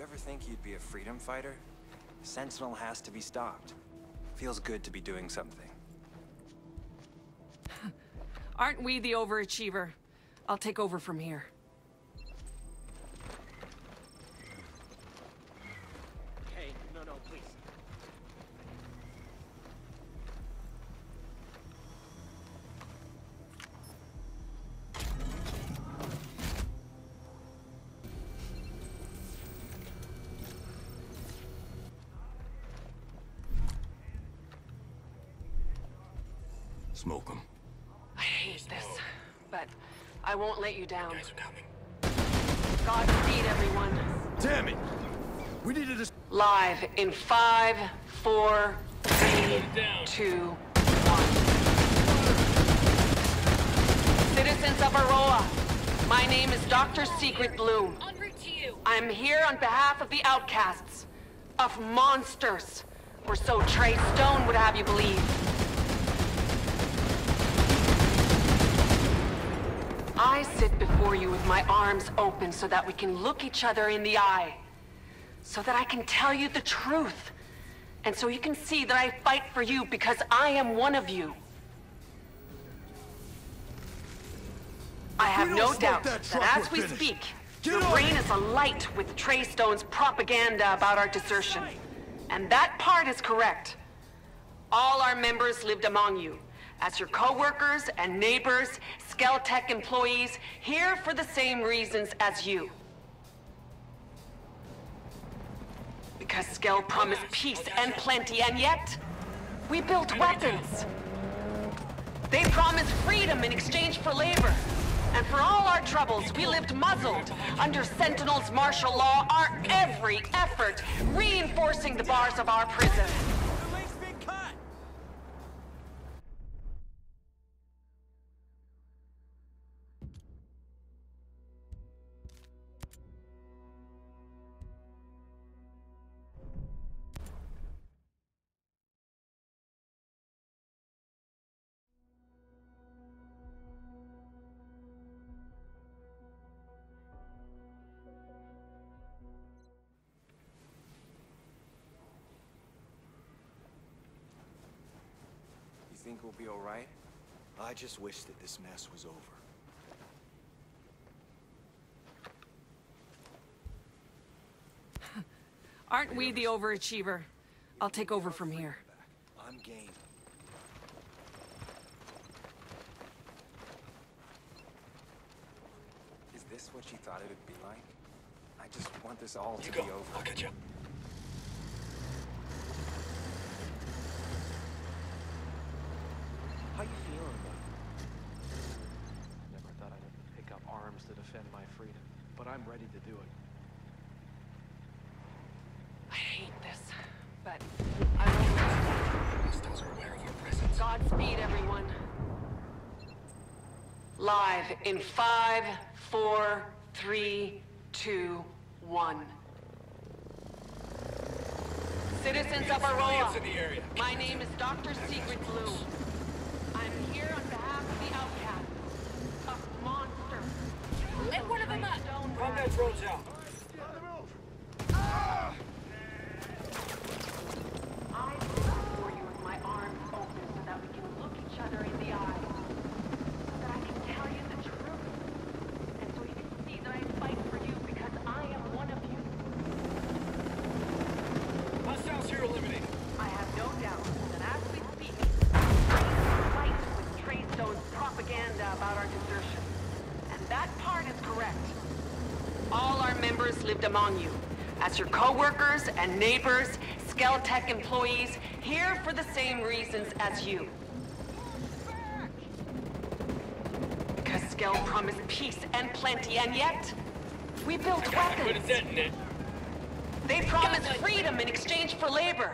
You ever think you'd be a freedom fighter? Sentinel has to be stopped. Feels good to be doing something. Aren't we the overachiever? I'll take over from here. Hey, no, no, please. Smoke them. I hate this, but I won't let you down. Guys are coming. Godspeed, everyone. Damn it! We needed to... Live in five, four, three, two, one. Citizens of Auroa, my name is Dr. Sigrid Bloom. En route to you. I'm here on behalf of the outcasts, of monsters, or so Trey Stone would have you believe. I sit before you with my arms open so that we can look each other in the eye. So that I can tell you the truth. And so you can see that I fight for you because I am one of you. I have no doubt that that, as we're finished. speak, Get your brain is alight with Trey Stone's propaganda about our desertion. And that part is correct. All our members lived among you, as your co-workers and neighbors, Skeltech employees, here for the same reasons as you. Because Skell promised peace and plenty, and yet, we built weapons. They promised freedom in exchange for labor. And for all our troubles, we lived muzzled under Sentinel's martial law, our every effort reinforcing the bars of our prison. We'll be alright? I just wish that this mess was over. Aren't we the overachiever? I'll take over from here. I'm game. Is this what you thought it would be like? I just want this all to You be go. over. I'll get you. How you feeling about Never thought I'd have to pick up arms to defend my freedom, but I'm ready to do it. I hate this, but I won't let you down. Hostiles are aware of our presence. Godspeed, everyone. Live in five, four, three, two, one. Citizens of Auroa, my name is Dr. Sigrid Bloom. I'm here on behalf of the outcasts, a monster. Let one of them up! Stone Combat drones out. I stand before you with my arms open so that we can look each other in the eye. So that I can tell you the truth. And so you can see that I fight for you because I am one of you. Hostiles here eliminated. I have no doubt that as we speak, we fight with Traystone's propaganda about our desertion. And that part is correct. All lived among you, as your co-workers and neighbors, Skeltech employees, here for the same reasons as you. Because Skell promised peace and plenty, and yet, we built weapons. dent in it. They promised freedom in exchange for labor.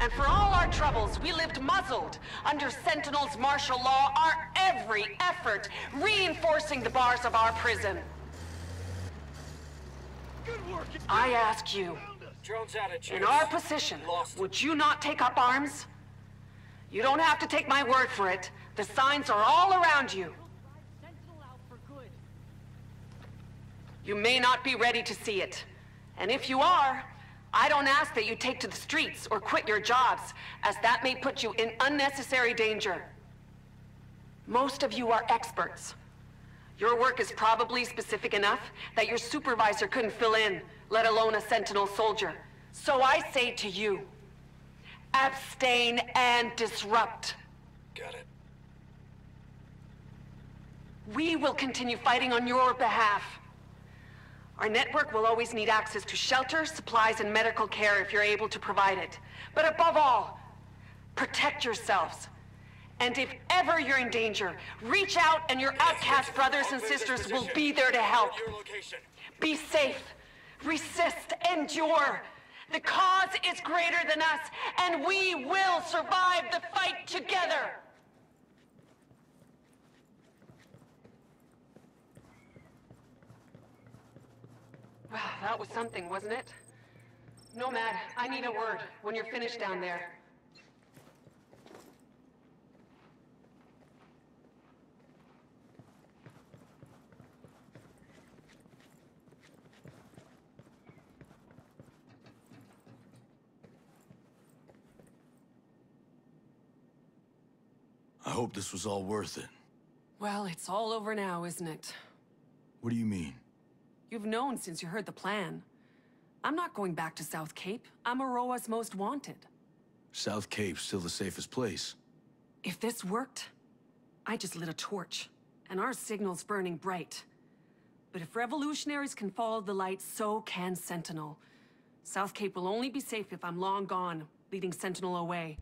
And for all our troubles, we lived muzzled under Sentinel's martial law, our every effort reinforcing the bars of our prison. I ask you, Drones out at in our position, Lost. would you not take up arms? You don't have to take my word for it. The signs are all around you. You may not be ready to see it. And if you are, I don't ask that you take to the streets or quit your jobs, as that may put you in unnecessary danger. Most of you are experts. Your work is probably specific enough that your supervisor couldn't fill in, let alone a Sentinel soldier. So I say to you, abstain and disrupt. Got it. We will continue fighting on your behalf. Our network will always need access to shelter, supplies, and medical care if you're able to provide it. But above all, protect yourselves. And if ever you're in danger, reach out and your outcast brothers and sisters will be there to help. Be safe. Resist. Endure. The cause is greater than us, and we will survive the fight together. Well, that was something, wasn't it? Nomad, I need a word when you're finished down there. I hope this was all worth it. Well, it's all over now, isn't it? What do you mean? You've known since you heard the plan. I'm not going back to South Cape. I'm Auroa's most wanted. South Cape's still the safest place. If this worked, I just lit a torch, and our signal's burning bright. But if revolutionaries can follow the light, so can Sentinel. South Cape will only be safe if I'm long gone, leading Sentinel away.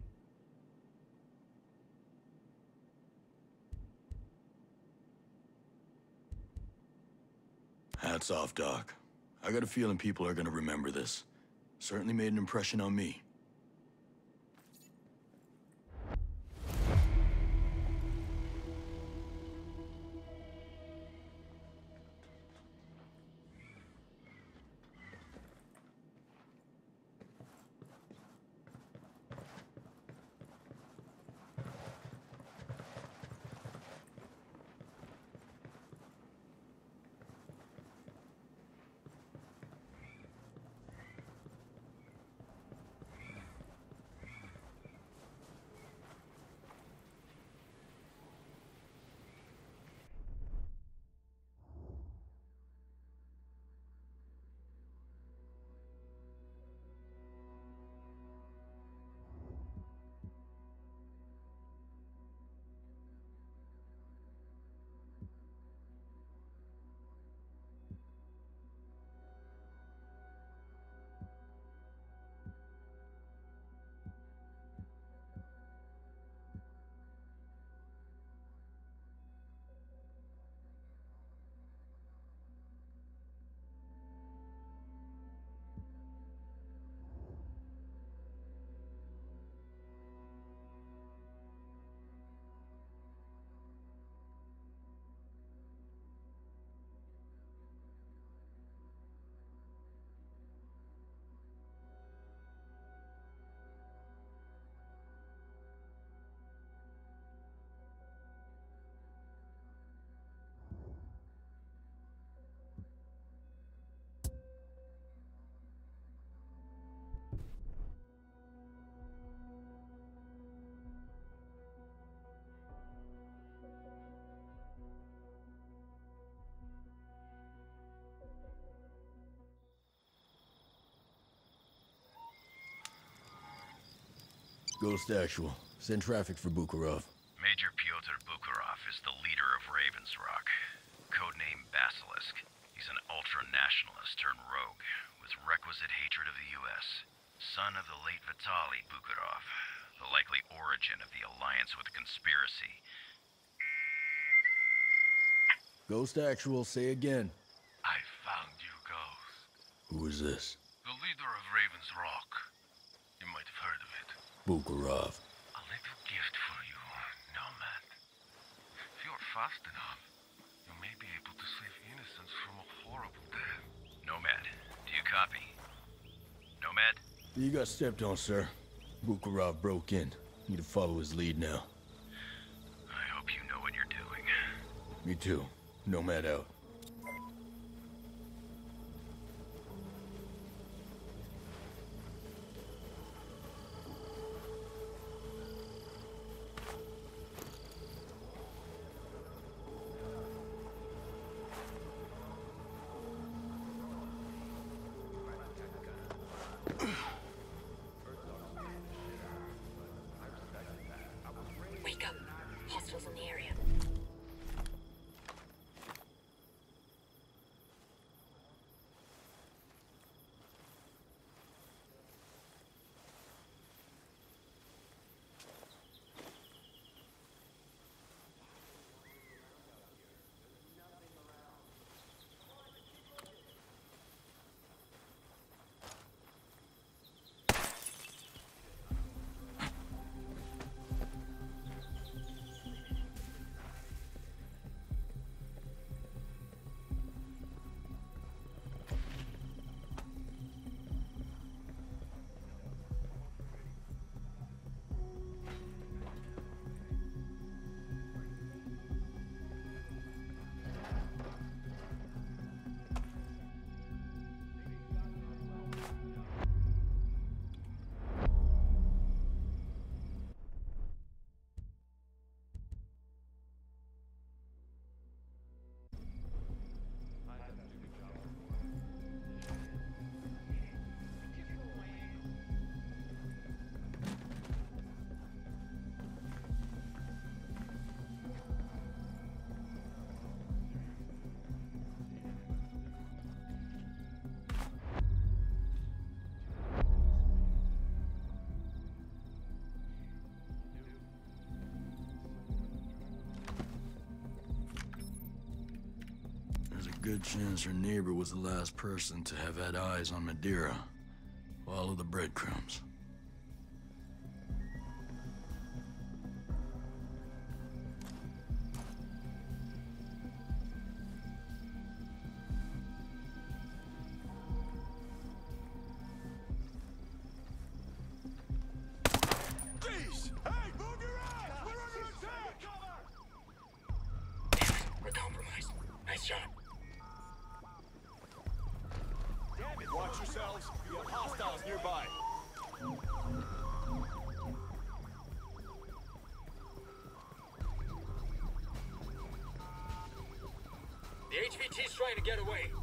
Hats off, Doc. I got a feeling people are gonna remember this. Certainly made an impression on me. Ghost Actual. Send traffic for Bukharov. Major Pyotr Bukharov is the leader of Raven's Rock. Codename Basilisk. He's an ultra-nationalist turned rogue with requisite hatred of the U.S. Son of the late Vitaly Bukharov. The likely origin of the alliance with the conspiracy. Ghost Actual, say again. I found you, Ghost. Who is this? The leader of Raven's Rock. You might have heard of it. Bukharov. A little gift for you, Nomad. If you're fast enough, you may be able to save innocents from a horrible death. Nomad, do you copy? Nomad? You got stepped on, sir. Bukharov broke in. Need to follow his lead now. I hope you know what you're doing. Me too. Nomad out. Good chance her neighbor was the last person to have had eyes on Madeira. Follow the breadcrumbs. HVT's trying to get away.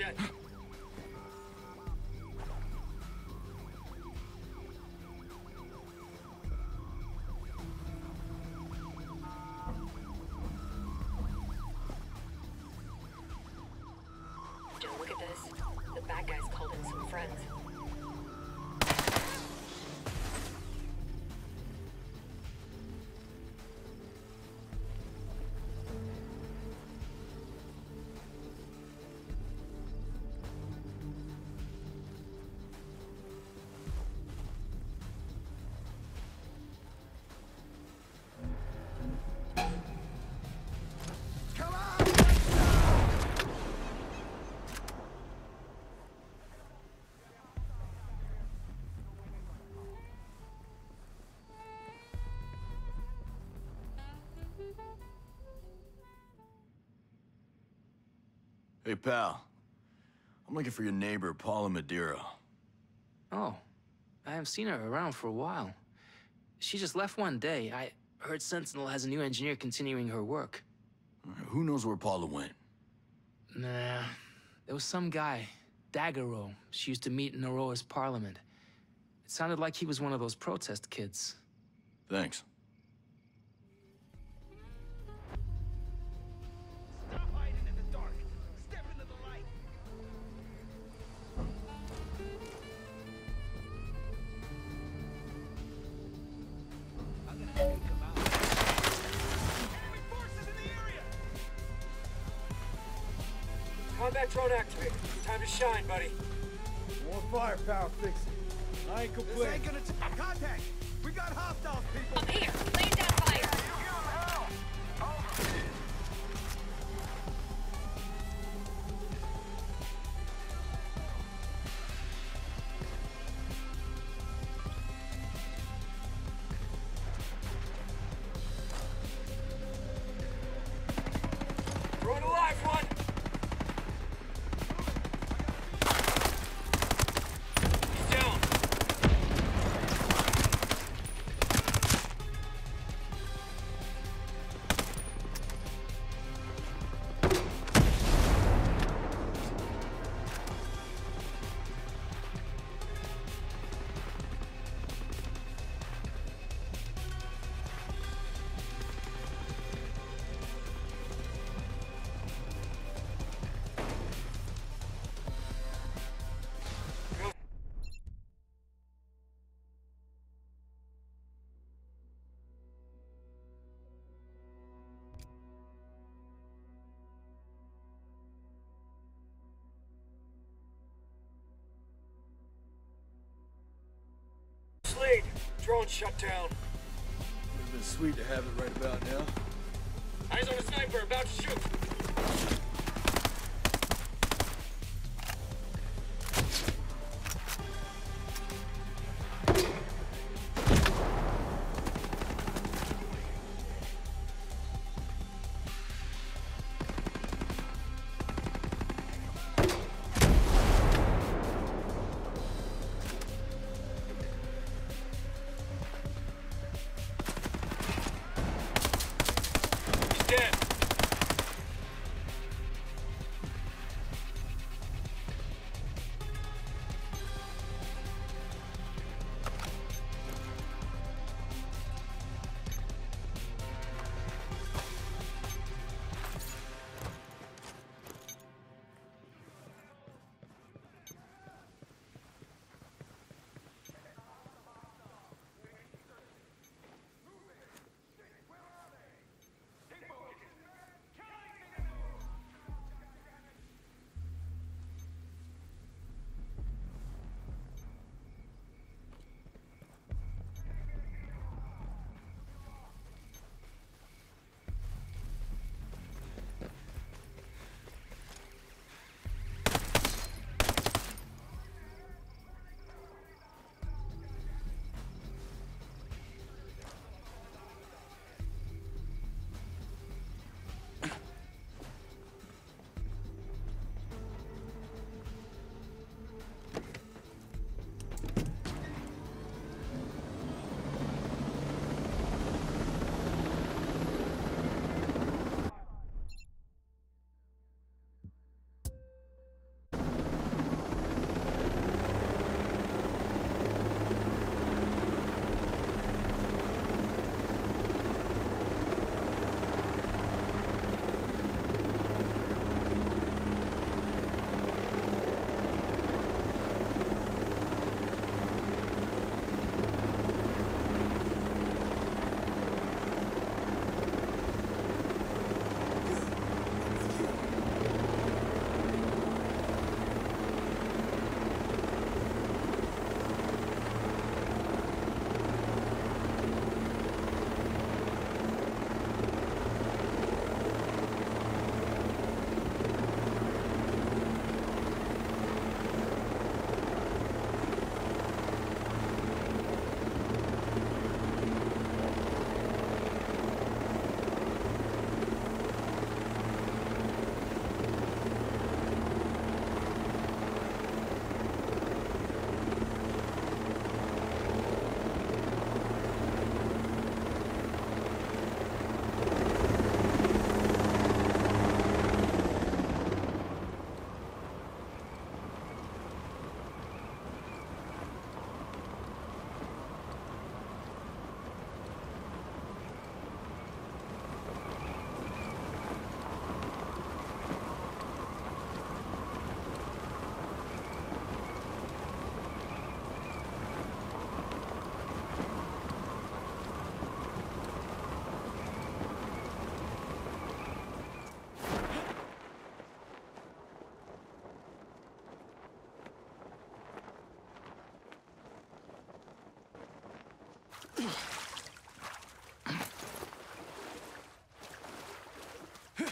Jet. Hey, pal. I'm looking for your neighbor, Paula Madeira. Oh, I haven't seen her around for a while. She just left one day. I heard Sentinel has a new engineer continuing her work. Who knows where Paula went? Nah, there was some guy, Daggero. She used to meet in Aurora's parliament. It sounded like he was one of those protest kids. Thanks. Combat drone activated. Time to shine, buddy. More firepower, fix it. I ain't complaining. This ain't gonna t- contact. We got hostiles, people. Up here, laying down drone shut down. It's been sweet to have it right about now. Eyes on a sniper, about to shoot.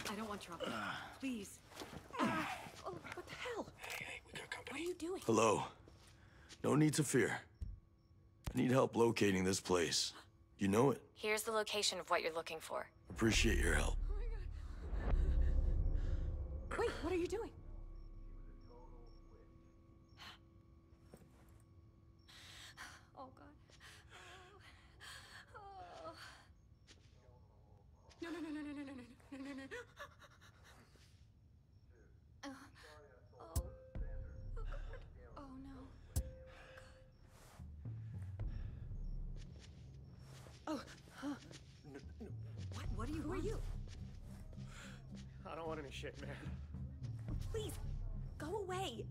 I don't want trouble. Please. Ah, oh, what the hell? Hey, hey, we got company. What are you doing? Hello. No need to fear. I need help locating this place. You know it. Here's the location of what you're looking for. Appreciate your help. Wait, what are you doing? Shit, man. Please, go away.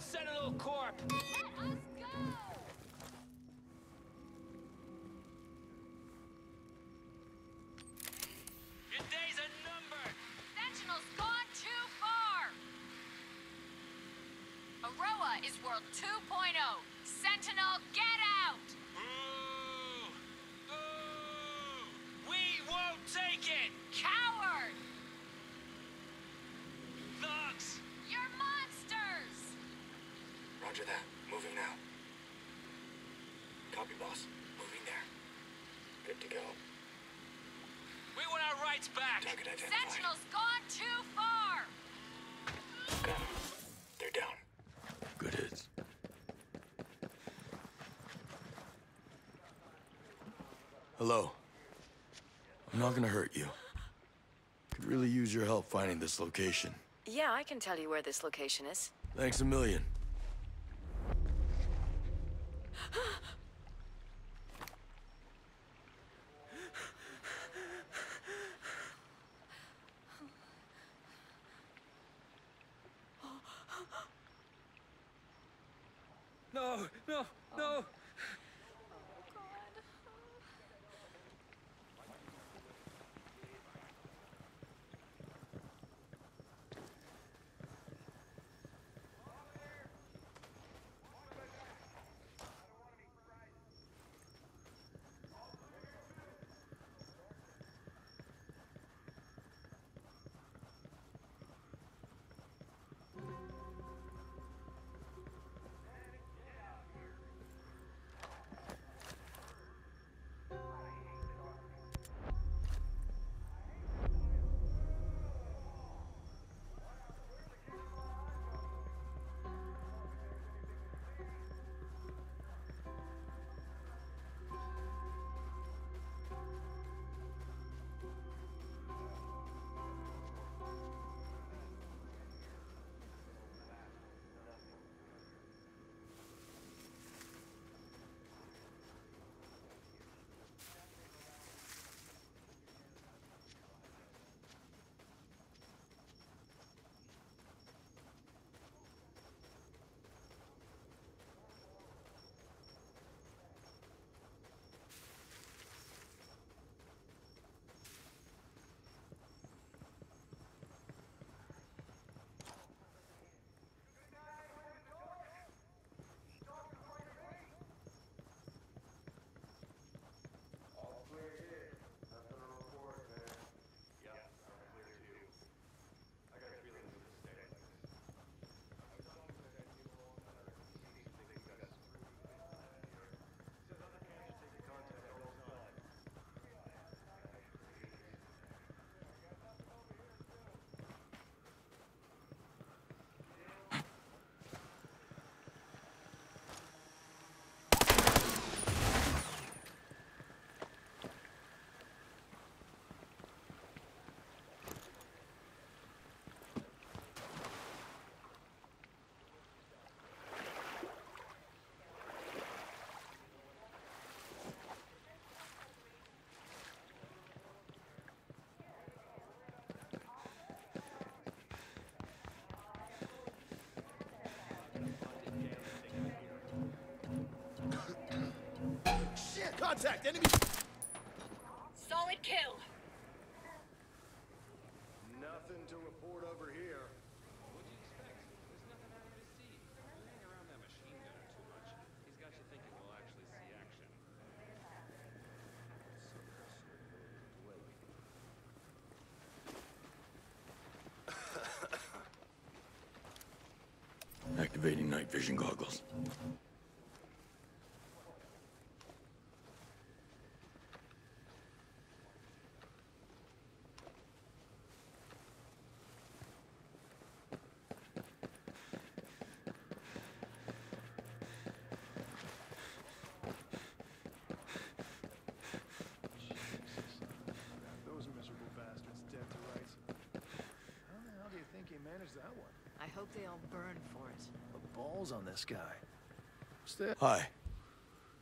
Sentinel Corp! Let us go! Your days are numbered! Sentinel's gone too far! Auroa is World 2.0. Sentinel, get out! Ooh! Ooh! We won't take it! Coward! Thugs! You're monsters! Roger that. Moving now. Copy, boss. Moving there. Good to go. We want back! Target identified. Sentinel's gone too far! Got 'em. They're down. Good hits. Hello. I'm not gonna hurt you. Could really use your help finding this location. Yeah, I can tell you where this location is. Thanks a million. Contact! Enemy! Solid kill. Nothing to report over here. What'd you expect? There's nothing out here to see. You hang around that machine gunner too much. He's got you thinking we'll actually see action. Activating night vision goggles. Those miserable bastards dead to rights. How the hell do you think he managed that one? I hope they all burn for it. The balls on this guy. What's that? Hi.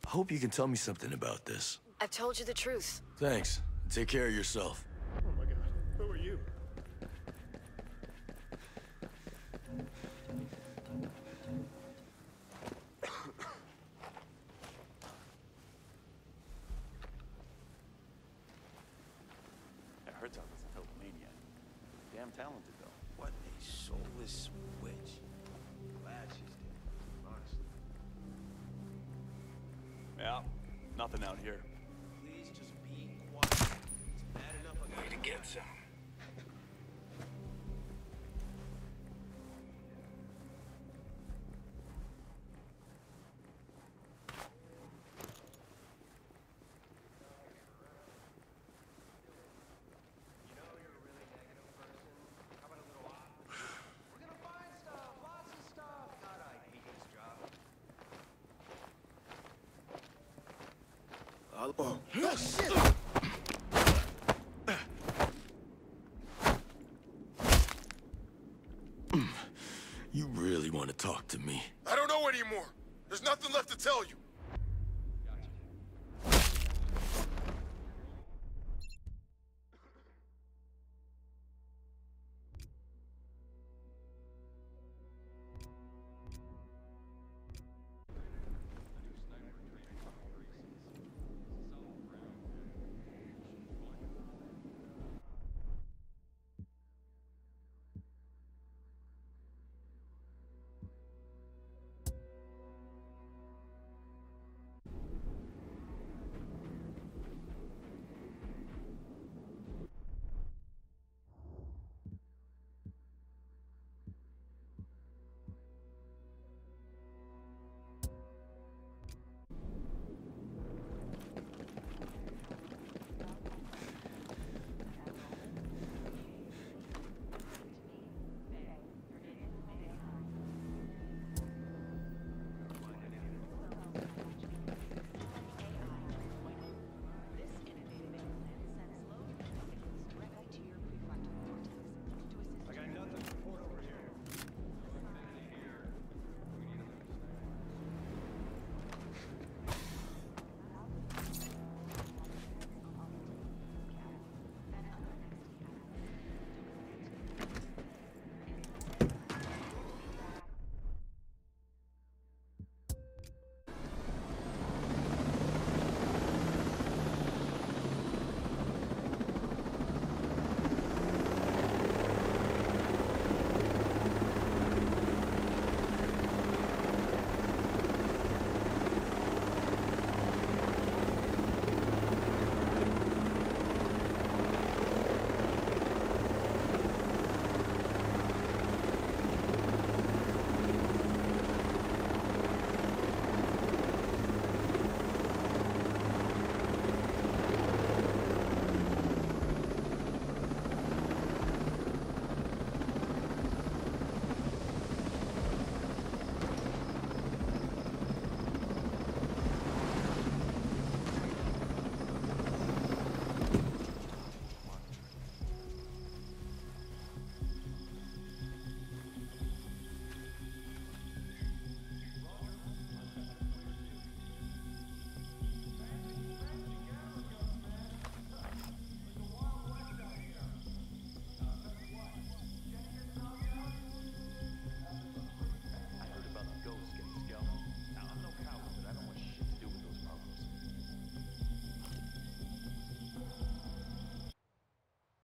I hope you can tell me something about this. I've told you the truth. Thanks. Take care of yourself. Oh my god. Who are you? Yeah, Herzog is a total maniac. Damn talented, though. What a soulless nothing out here. Please just be quiet. It's bad enough I got to get some. Oh. oh, shit! You really want to talk to me? I don't know anymore. There's nothing left to tell you.